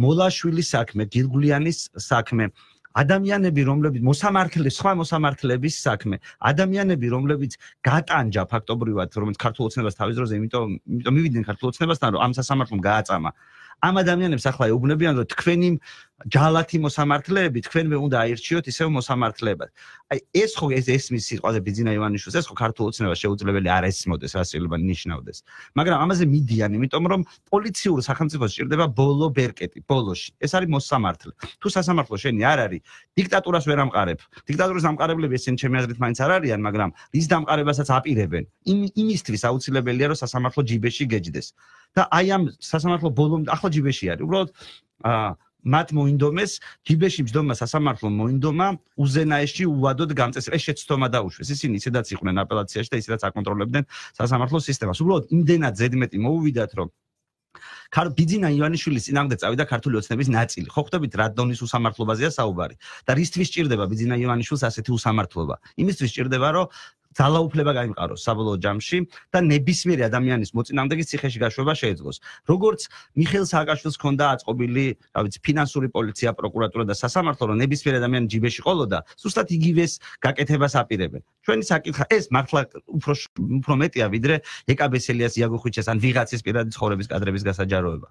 მოლაშვილის საქმე, გილგულიანის საქმე, ადამიანები, რომლებიც მოსამართლე, სხვა მოსამართლეების საქმე, ადამიანები, რომლებიც გატანჯა ფაქტობრივად, რომელიც ქართულ ოცნებას თავის დროზე, იმიტომ, იმიტომ მივიდნენ ქართულ ოცნებასთან, რომ ამ სასამართლომ გააწამა. ამ ადამიანებს ახლა ეუბნებიან რომ თქვენი ჯალათი მოსამართლეები თქვენმე უნდა აირჩიოთ ისევ მოსამართლეებად. აი ეს ხო ეს ესმის სიტყვაზე ბიძინა ივანიშვილს ეს ხო ქართულ ოცნებას შეუძლებელი არ ესმოდეს რა შეიძლება ნიშნავდეს. მაგრამ ამაზე მიდიან, იმიტომ რომ პოლიციურ სახელმწიფოს ჭირდება ბოლო ბერკეტი, ბოლოში. ეს არის მოსამართლე. თუ სასამართლო შენი არ არის, დიქტატურას ვერ ამყარებ. დიქტატურის ამყარებლები ესენ ჩემი აზრით მაინც არ არიან, მაგრამ ის დამყარებასაც აპირებენ. იმისთვის აუცილებელია რომ სასამართლო ჯიბეში გეჯდეს. და აი ამ სასამართლო ბოლომდე ახლა ჯიბეში არის. უბრალოდ აა მათ მოინდომეს ჯიბეში მჯდომა სასამართლო მოინდომა უზენაეში უვადოდ გამწესრიგ ეს შეცდომა დაუშვეს. ისინი ისედაც იყვნენ აპელაციაში და ისედაც აკონტროლებდნენ სასამართლო სისტემას. უბრალოდ იმდენად ზედმეტი მოუვიდათ რომ ქარ ბიძინა ივანიშვილის წინამდე წავიდა ქართული ოცნების ნაწილი. ხო ხვდებით რა დონის უსამართლობაზეა საუბარი და რისთვის ჭირდება ბიძინა ივანიშვილს ასეთი უსამართლობა? იმისთვის ჭირდება რომ ძალაუფლება გამიყაროს საბოლოო ჯამში და ნებისმიერი ადამიანის მოწინააღმდეგის ციხეში გაშვება შეეძლოს. როგორც მიხეილ სააკაშვილს ჰქონდა აწყობილი, რა ვიცი, ფინანსური პოლიცია, პროკურატურა და სასამართლო, რომ ნებისმიერი ადამიანი ჯიბეში ყოლოდა, ზუსტად იგივეს გაკეთებას აპირებენ. ჩვენი საკითხა ეს მართლა უფრო უფრო მეტია ვიდრე ეკაბესელიას იაგო ხვიჩეს ან ვიღაცის პირადი ცხოვრების კადრების გასაჯაროება.